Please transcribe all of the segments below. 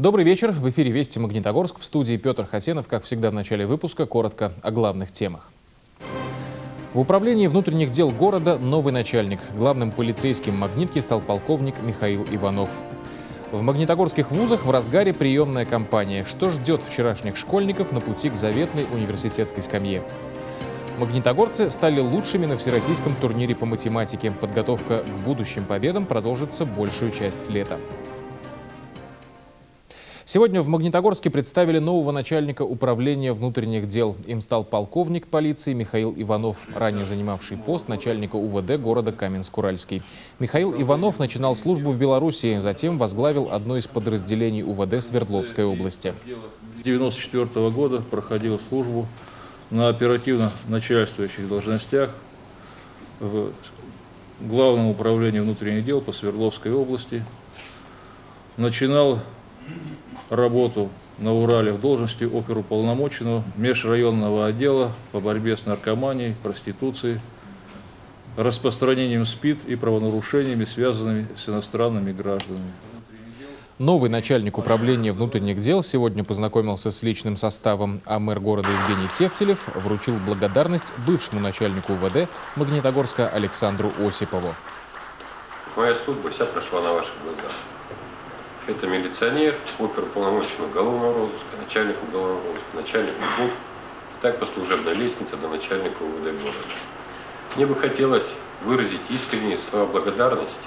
Добрый вечер. В эфире «Вести Магнитогорск». В студии Петр Хатенов. Как всегда в начале выпуска, коротко о главных темах. В управлении внутренних дел города новый начальник. Главным полицейским магнитки стал полковник Михаил Иванов. В магнитогорских вузах в разгаре приемная кампания. Что ждет вчерашних школьников на пути к заветной университетской скамье? Магнитогорцы стали лучшими на всероссийском турнире по математике. Подготовка к будущим победам продолжится большую часть лета. Сегодня в Магнитогорске представили нового начальника управления внутренних дел. Им стал полковник полиции Михаил Иванов, ранее занимавший пост начальника УВД города Каменск-Уральский. Михаил Иванов начинал службу в Белоруссии, затем возглавил одно из подразделений УВД Свердловской области. С 1994 года проходил службу на оперативно начальствующих должностях в Главном управлении внутренних дел по Свердловской области. Начинал работу на Урале в должности оперуполномоченного межрайонного отдела по борьбе с наркоманией, проституцией, распространением СПИД и правонарушениями, связанными с иностранными гражданами. Новый начальник управления внутренних дел сегодня познакомился с личным составом, а мэр города Евгений Тефтелев вручил благодарность бывшему начальнику УВД Магнитогорска Александру Осипову. Моя служба вся прошла на ваших глазах. Это милиционер, оперуполномоченный уголовного розыска, начальник уголовного розыска, начальник УГУ, так по служебной лестнице до начальника УВД города. Мне бы хотелось выразить искренние слова благодарности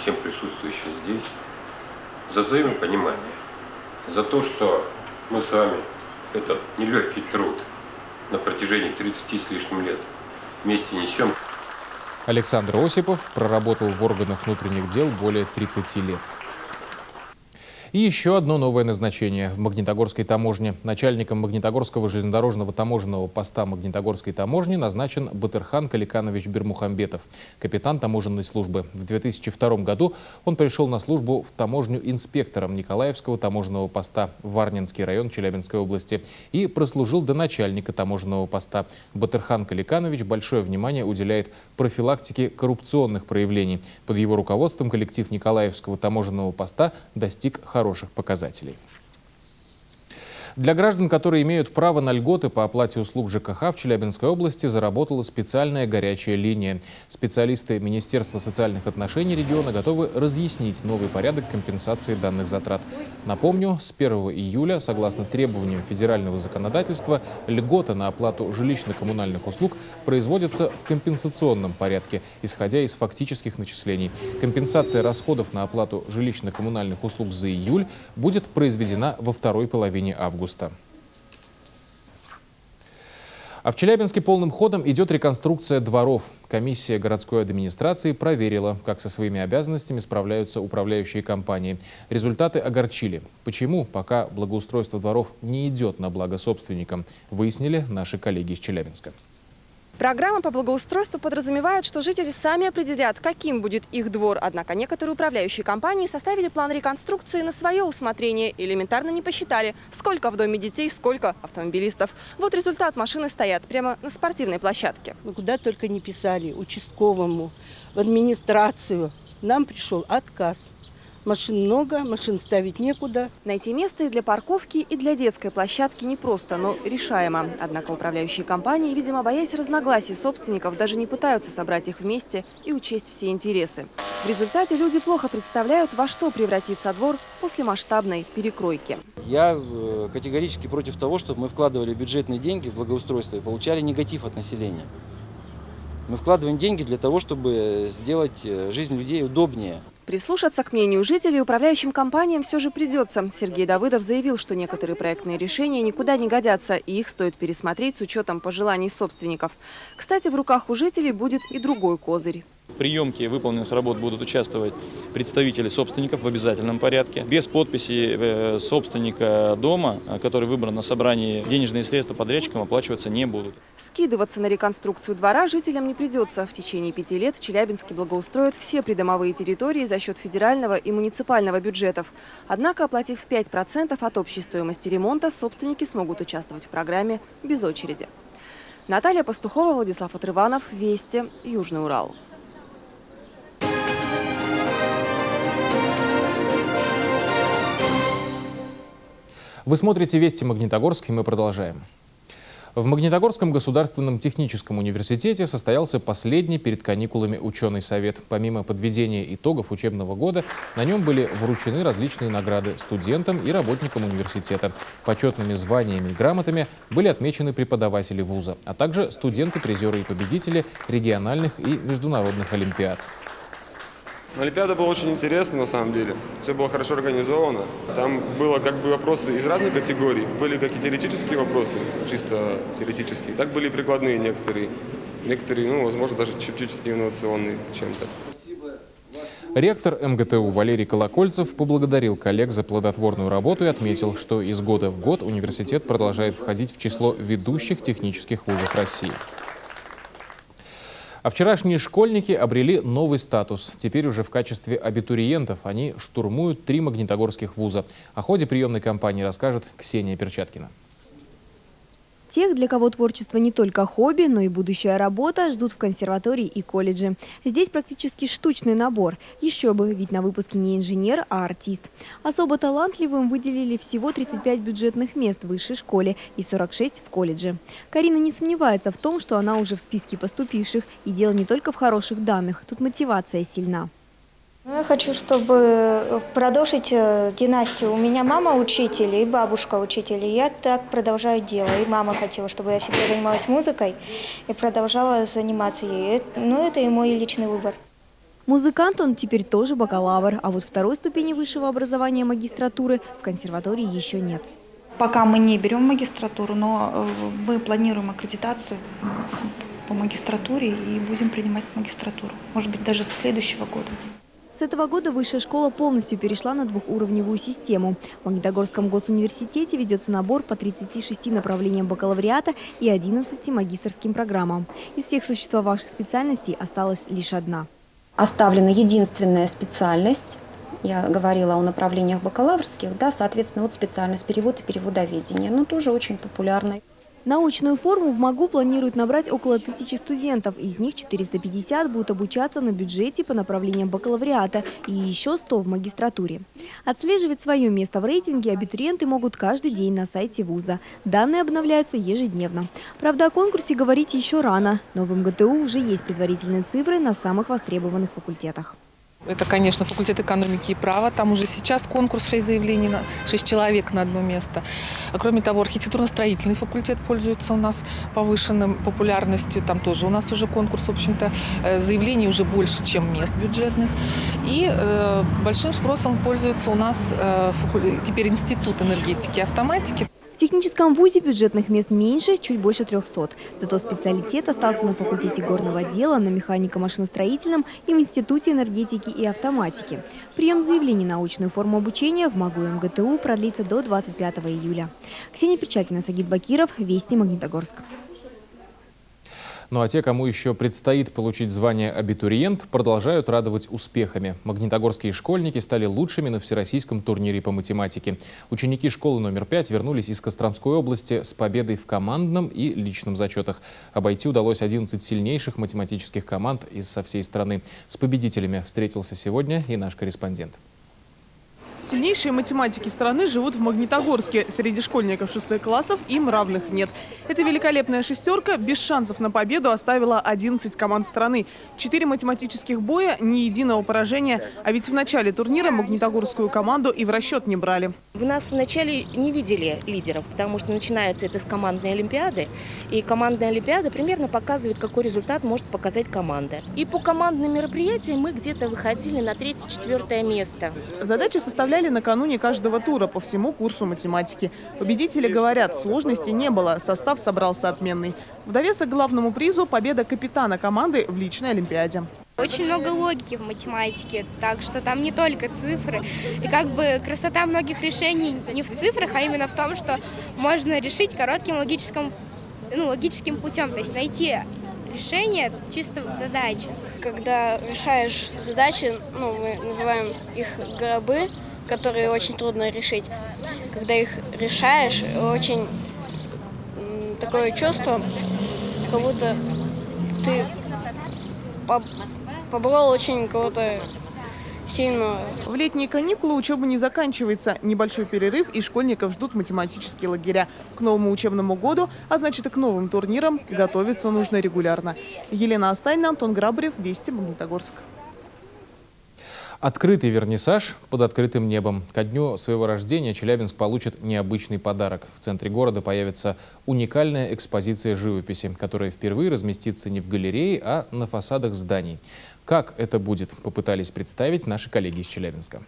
всем присутствующим здесь за взаимопонимание, за то, что мы с вами этот нелегкий труд на протяжении 30 с лишним лет вместе несем. Александр Осипов проработал в органах внутренних дел более 30 лет. И еще одно новое назначение в Магнитогорской таможне. Начальником Магнитогорского железнодорожного таможенного поста Магнитогорской таможни назначен Батырхан Каликанович Бермухамбетов, капитан таможенной службы. В 2002 году он пришел на службу в таможню инспектором Николаевского таможенного поста Варнинский район Челябинской области и прослужил до начальника таможенного поста. Батырхан Каликанович большое внимание уделяет профилактике коррупционных проявлений. Под его руководством коллектив Николаевского таможенного поста достиг хороших показателей. Для граждан, которые имеют право на льготы по оплате услуг ЖКХ в Челябинской области, заработала специальная горячая линия. Специалисты Министерства социальных отношений региона готовы разъяснить новый порядок компенсации данных затрат. Напомню, с 1 июля, согласно требованиям федерального законодательства, льгота на оплату жилищно-коммунальных услуг производится в компенсационном порядке, исходя из фактических начислений. Компенсация расходов на оплату жилищно-коммунальных услуг за июль будет произведена во второй половине августа августа. А в Челябинске полным ходом идет реконструкция дворов. Комиссия городской администрации проверила, как со своими обязанностями справляются управляющие компании. Результаты огорчили. Почему пока благоустройство дворов не идет на благо собственникам, выяснили наши коллеги из Челябинска. Программа по благоустройству подразумевает, что жители сами определят, каким будет их двор. Однако некоторые управляющие компании составили план реконструкции на свое усмотрение и элементарно не посчитали, сколько в доме детей, сколько автомобилистов. Вот результат. Машины стоят прямо на спортивной площадке. Мы куда только не писали, участковому, в администрацию. Нам пришел отказ. Машин много, машин ставить некуда. Найти место и для парковки, и для детской площадки непросто, но решаемо. Однако управляющие компании, видимо, боясь разногласий собственников, даже не пытаются собрать их вместе и учесть все интересы. В результате люди плохо представляют, во что превратится двор после масштабной перекройки. Я э, категорически против того, чтобы мы вкладывали бюджетные деньги в благоустройство и получали негатив от населения. Мы вкладываем деньги для того, чтобы сделать э, жизнь людей удобнее. Прислушаться к мнению жителей управляющим компаниям все же придется. Сергей Давыдов заявил, что некоторые проектные решения никуда не годятся, и их стоит пересмотреть с учетом пожеланий собственников. Кстати, в руках у жителей будет и другой козырь. В приемке выполненных работ будут участвовать представители собственников в обязательном порядке. Без подписи э, собственника дома, э, который выбран на собрании, денежные средства подрядчикам оплачиваться не будут. Скидываться на реконструкцию двора жителям не придется. В течение пяти лет в Челябинске благоустроят все придомовые территории за счет федерального и муниципального бюджетов. Однако, оплатив 5% от общей стоимости ремонта, собственники смогут участвовать в программе без очереди. Наталья Пастухова, Владислав Отрыванов, Вести, Южный Урал. Вы смотрите «Вести Магнитогорск» и мы продолжаем. В Магнитогорском государственном техническом университете состоялся последний перед каникулами ученый совет. Помимо подведения итогов учебного года, на нем были вручены различные награды студентам и работникам университета. Почетными званиями и грамотами были отмечены преподаватели вуза, а также студенты, призеры и победители региональных и международных олимпиад. Олимпиада была очень интересна на самом деле. Все было хорошо организовано. Там было как бы вопросы из разных категорий. Были как и теоретические вопросы, чисто теоретические, так были и прикладные некоторые. Некоторые, ну, возможно, даже чуть-чуть инновационные чем-то. Ректор МГТУ Валерий Колокольцев поблагодарил коллег за плодотворную работу и отметил, что из года в год университет продолжает входить в число ведущих технических вузов России. А вчерашние школьники обрели новый статус. Теперь уже в качестве абитуриентов они штурмуют три магнитогорских вуза. О ходе приемной кампании расскажет Ксения Перчаткина. Тех, для кого творчество не только хобби, но и будущая работа, ждут в консерватории и колледже. Здесь практически штучный набор. Еще бы, ведь на выпуске не инженер, а артист. Особо талантливым выделили всего 35 бюджетных мест в высшей школе и 46 в колледже. Карина не сомневается в том, что она уже в списке поступивших. И дело не только в хороших данных, тут мотивация сильна. Ну, я хочу, чтобы продолжить э, династию. У меня мама учитель и бабушка учитель, и я так продолжаю дело. И мама хотела, чтобы я всегда занималась музыкой и продолжала заниматься ей. Ну, это и мой личный выбор. Музыкант он теперь тоже бакалавр, а вот второй ступени высшего образования магистратуры в консерватории еще нет. Пока мы не берем магистратуру, но э, мы планируем аккредитацию по магистратуре и будем принимать магистратуру. Может быть, даже с следующего года. С этого года высшая школа полностью перешла на двухуровневую систему. В Магнитогорском госуниверситете ведется набор по 36 направлениям бакалавриата и 11 магистрским программам. Из всех существовавших специальностей осталась лишь одна. Оставлена единственная специальность я говорила о направлениях бакалаврских, да, соответственно, вот специальность перевод и переводоведение, но тоже очень популярная. Научную форму в МАГУ планируют набрать около тысячи студентов. Из них 450 будут обучаться на бюджете по направлениям бакалавриата и еще 100 в магистратуре. Отслеживать свое место в рейтинге абитуриенты могут каждый день на сайте вуза. Данные обновляются ежедневно. Правда, о конкурсе говорить еще рано, но в МГТУ уже есть предварительные цифры на самых востребованных факультетах. Это, конечно, факультет экономики и права. Там уже сейчас конкурс 6 заявлений, на 6 человек на одно место. А кроме того, архитектурно-строительный факультет пользуется у нас повышенной популярностью. Там тоже у нас уже конкурс, в общем-то, э, заявлений уже больше, чем мест бюджетных. И э, большим спросом пользуется у нас э, теперь Институт энергетики и автоматики. В техническом вузе бюджетных мест меньше, чуть больше 300. Зато специалитет остался на факультете горного дела, на механико-машиностроительном и в Институте энергетики и автоматики. Прием заявлений на научную форму обучения в МАГУ МГТУ продлится до 25 июля. Ксения Печаткина, Сагит Бакиров, Вести Магнитогорск. Ну а те, кому еще предстоит получить звание абитуриент, продолжают радовать успехами. Магнитогорские школьники стали лучшими на всероссийском турнире по математике. Ученики школы номер 5 вернулись из Костромской области с победой в командном и личном зачетах. Обойти удалось 11 сильнейших математических команд из со всей страны. С победителями встретился сегодня и наш корреспондент. Сильнейшие математики страны живут в Магнитогорске. Среди школьников шестых классов им равных нет. Эта великолепная шестерка без шансов на победу оставила 11 команд страны. Четыре математических боя, ни единого поражения. А ведь в начале турнира магнитогорскую команду и в расчет не брали. В нас вначале не видели лидеров, потому что начинается это с командной олимпиады. И командная олимпиада примерно показывает, какой результат может показать команда. И по командным мероприятиям мы где-то выходили на третье-четвертое место. Задача составляет составляли накануне каждого тура по всему курсу математики. Победители говорят, сложностей не было, состав собрался отменный. В довесок к главному призу победа капитана команды в личной олимпиаде. Очень много логики в математике, так что там не только цифры. И как бы красота многих решений не в цифрах, а именно в том, что можно решить коротким логическим, ну, логическим путем, то есть найти решение чисто в задаче. Когда решаешь задачи, ну, мы называем их гробы, которые очень трудно решить. Когда их решаешь, очень такое чувство, как будто ты поборол очень какого-то сильно. В летние каникулы учеба не заканчивается. Небольшой перерыв и школьников ждут математические лагеря. К новому учебному году, а значит и к новым турнирам, готовиться нужно регулярно. Елена Астайна, Антон Грабарев, Вести, Магнитогорск. Открытый вернисаж под открытым небом. Ко дню своего рождения Челябинск получит необычный подарок. В центре города появится уникальная экспозиция живописи, которая впервые разместится не в галерее, а на фасадах зданий. Как это будет, попытались представить наши коллеги из Челябинска.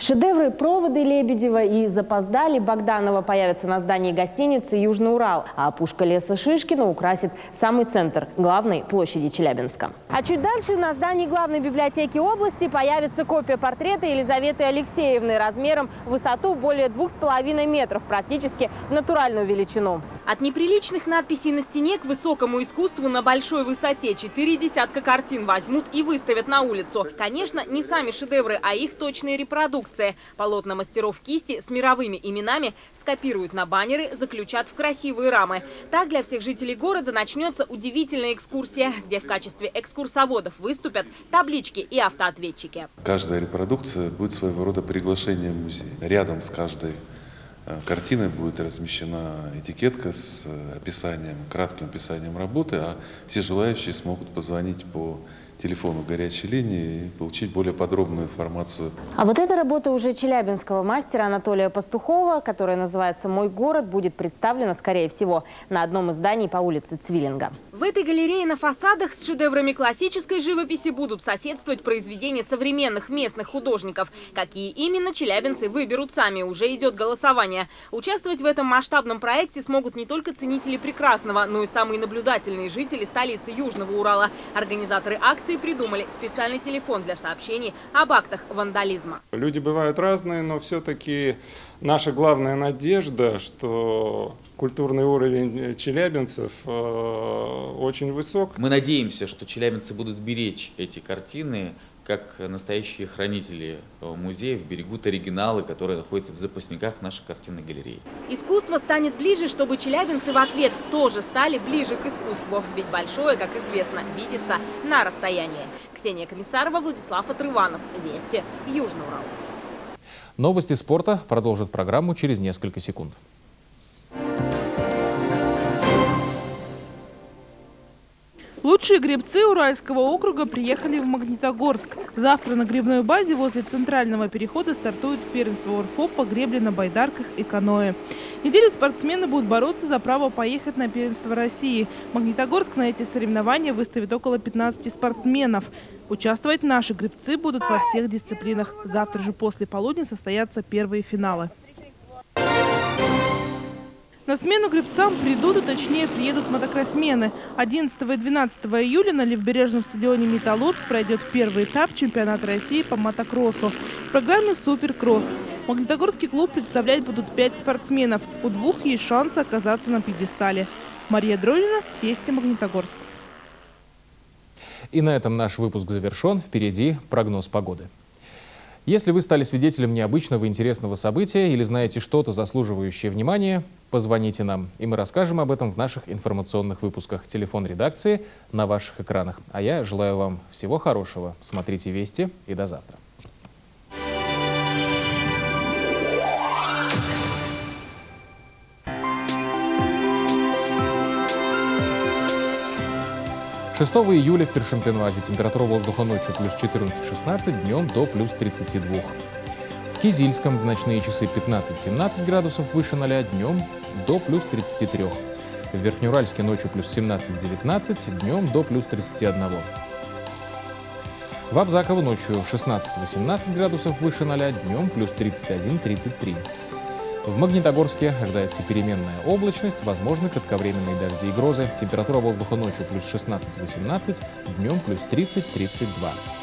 Шедевры «Проводы» Лебедева и «Запоздали» Богданова появятся на здании гостиницы «Южный Урал», а пушка леса Шишкина украсит самый центр главной площади Челябинска. А чуть дальше на здании главной библиотеки области появится копия портрета Елизаветы Алексеевны размером в высоту более двух с половиной метров, практически натуральную величину. От неприличных надписей на стене к высокому искусству на большой высоте четыре десятка картин возьмут и выставят на улицу. Конечно, не сами шедевры, а их точные репродукции. Полотна мастеров кисти с мировыми именами скопируют на баннеры, заключат в красивые рамы. Так для всех жителей города начнется удивительная экскурсия, где в качестве экскурсоводов выступят таблички и автоответчики. Каждая репродукция будет своего рода приглашением в музей. Рядом с каждой Э, картиной будет размещена этикетка с э, описанием, кратким описанием работы, а все желающие смогут позвонить по телефону горячей линии и получить более подробную информацию. А вот эта работа уже челябинского мастера Анатолия Пастухова, которая называется «Мой город», будет представлена, скорее всего, на одном из зданий по улице Цвиллинга. В этой галерее на фасадах с шедеврами классической живописи будут соседствовать произведения современных местных художников. Какие именно челябинцы выберут сами, уже идет голосование. Участвовать в этом масштабном проекте смогут не только ценители прекрасного, но и самые наблюдательные жители столицы Южного Урала. Организаторы акции полиции придумали специальный телефон для сообщений об актах вандализма. Люди бывают разные, но все-таки наша главная надежда, что культурный уровень челябинцев э, очень высок. Мы надеемся, что челябинцы будут беречь эти картины как настоящие хранители э, музеев берегут оригиналы, которые находятся в запасниках нашей картинной галереи. Искусство станет ближе, чтобы челябинцы в ответ тоже стали ближе к искусству. Ведь большое, как известно, видится на расстоянии. Ксения Комиссарова, Владислав Отрыванов. Вести. Южный Урал. Новости спорта продолжат программу через несколько секунд. Лучшие гребцы Уральского округа приехали в Магнитогорск. Завтра на гребной базе возле центрального перехода стартует первенство ОРФО по гребле на байдарках и каноэ. Неделю спортсмены будут бороться за право поехать на первенство России. Магнитогорск на эти соревнования выставит около 15 спортсменов. Участвовать наши гребцы будут во всех дисциплинах. Завтра же после полудня состоятся первые финалы. На смену гребцам придут, и точнее приедут мотокроссмены. 11 и 12 июля на левобережном стадионе «Металлург» пройдет первый этап чемпионата России по мотокроссу. В программе «Суперкросс». Магнитогорский клуб представлять будут пять спортсменов. У двух есть шанс оказаться на пьедестале. Мария Дронина, Вести Магнитогорск. И на этом наш выпуск завершен. Впереди прогноз погоды. Если вы стали свидетелем необычного интересного события или знаете что-то заслуживающее внимания, позвоните нам, и мы расскажем об этом в наших информационных выпусках. Телефон редакции на ваших экранах. А я желаю вам всего хорошего. Смотрите «Вести» и до завтра. 6 июля в Першемпенуазе температура воздуха ночью плюс 14-16, днем до плюс 32. В Кизильском в ночные часы 15-17 градусов выше 0, днем до плюс 33. В Верхнеуральске ночью плюс 17-19, днем до плюс 31. В Абзаково ночью 16-18 градусов выше 0, днем плюс 31-33. В Магнитогорске ожидается переменная облачность, возможны кратковременные дожди и грозы. Температура воздуха ночью плюс 16-18, днем плюс 30-32.